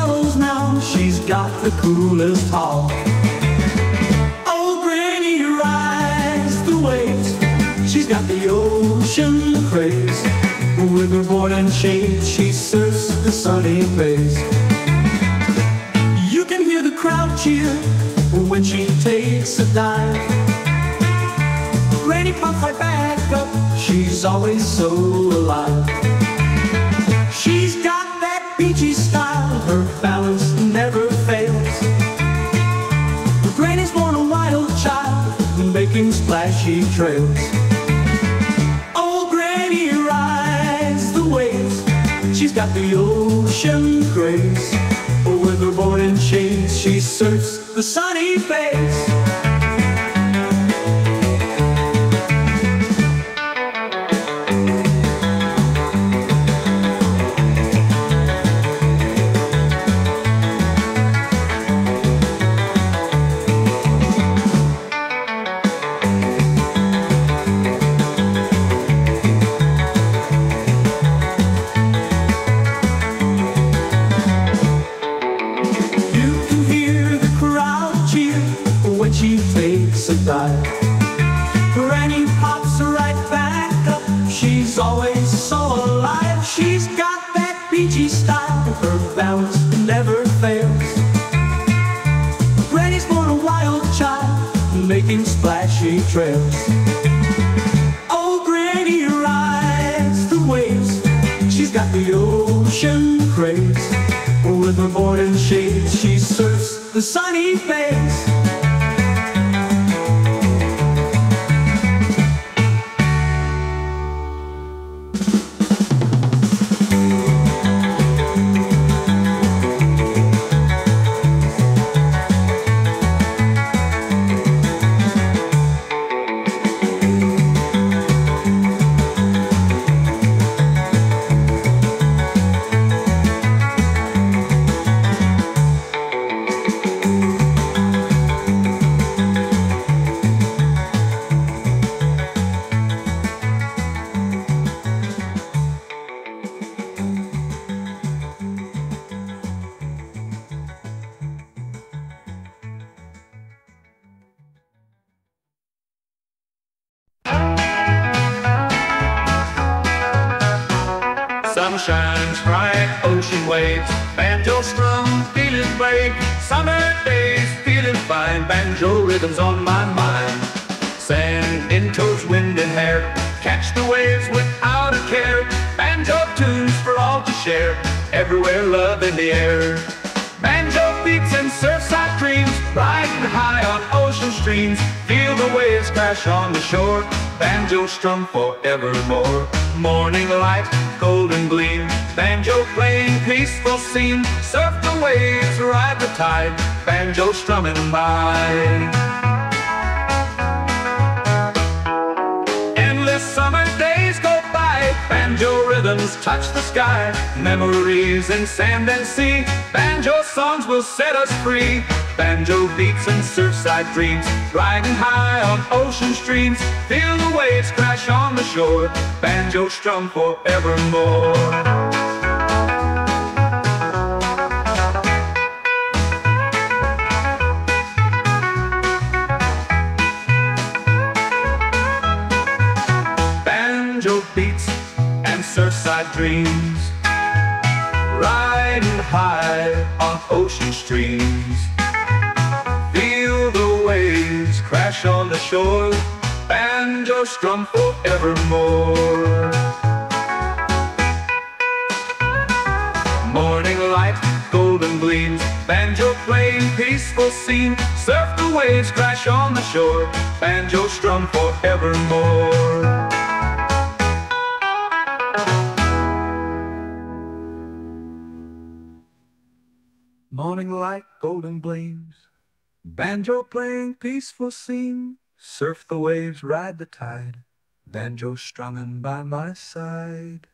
caught now, she's got the coolest haul. Oh, Granny rides the waves, she's got the ocean craze. With her board and shade, she surfs the sunny bays. You can hear the crowd cheer when she takes a dive. Granny pops right back up, she's always so alive. She's got that beachy style, her balance never fails. Granny's born a wild child, making splashy trails. Oh, Granny rides the waves, she's got the ocean grace. But With her board and shades, she surfs the sunny face. Trails. Oh, Granny rides the waves. She's got the ocean craze. With her and shades, she surfs the sunny face. Brave. Summer days, feeling fine, banjo rhythms on my mind. Sand in toes, wind and hair, catch the waves without a care. Banjo tunes for all to share, everywhere love in the air. Banjo beats and surfside dreams, riding high on ocean streams. Feel the waves crash on the shore, banjo strum forevermore. Morning light, golden gleam, banjo playing peaceful scene. Surf waves, ride the tide, banjo strumming by. Endless summer days go by, banjo rhythms touch the sky. Memories in sand and sea, banjo songs will set us free. Banjo beats and surfside dreams, riding high on ocean streams. Feel the waves crash on the shore, banjo strum forevermore. Dreams. Riding high on ocean streams. Feel the waves crash on the shore. Banjo strum forevermore. Morning light, golden gleams, banjo playing peaceful scene. Surf the waves crash on the shore, banjo strum forevermore. Morning light, golden gleams, banjo playing peaceful scene. Surf the waves, ride the tide, banjo strumming by my side.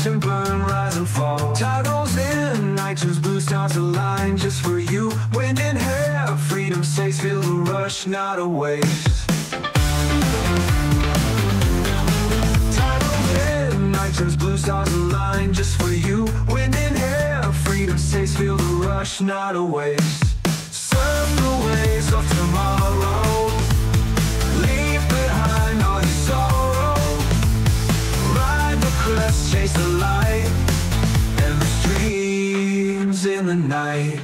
Crash and burn, rise and fall. Tide rolls in, turns blue, stars align just for you. Wind in hair, freedom says feel the rush, not a waste. Tide rolls in, blue, stars align just for you. Wind in hair, freedom says feel the rush, not a waste. Surf the waves of tomorrow. The crest, chase the light And the streams in the night.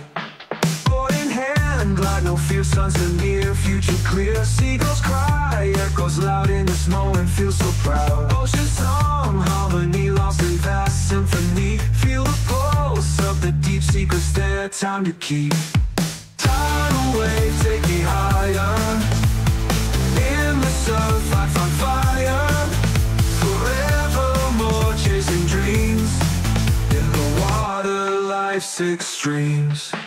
Board in hand, glide no fear, sun's near Future clear, seagulls cry Echoes loud in this moment, feel so proud. Ocean song, harmony lost in vast symphony. Feel the pulse of the deep secrets there Time to keep. Tidal wave, take me higher. In the surf, water, life's extremes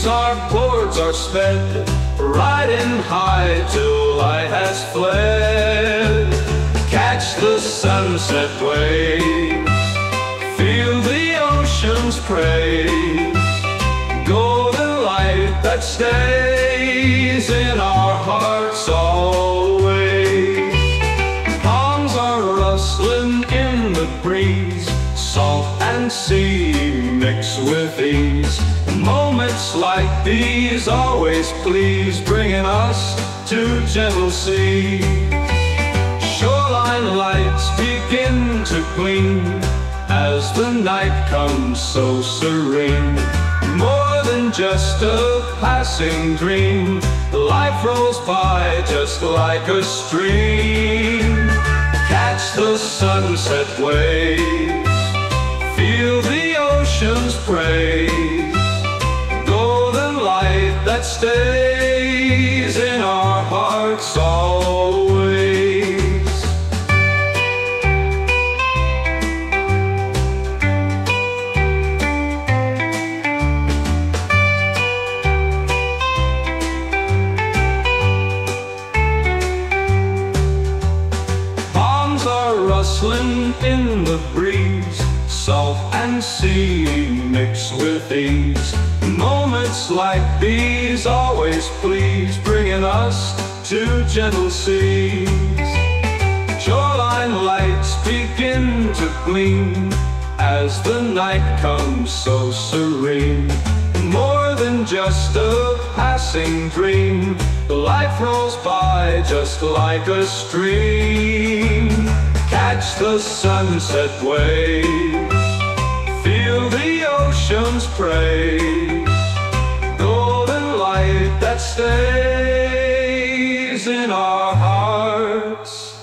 waves our boards are sped, riding high till light has fled. Catch the sunset waves, feel the ocean's praise. Golden light that stays in our hearts always. Palms are rustling in the breeze, salt and sea mix with ease. Like these always please, bringing us to gentle sea. Shoreline lights begin to gleam as the night comes so serene. More than just a passing dream, life rolls by just like a stream. Catch the sunset waves, feel the ocean's praise. Stays in our hearts always. Palms are rustling in the breeze, and sea mix with ease. Moments like these always please, bringing us to gentle seas. Shoreline lights begin to gleam as the night comes so serene. More than just a passing dream, life rolls by just like a stream. Catch the sunset waves, the ocean's praise. Golden light that stays in our hearts.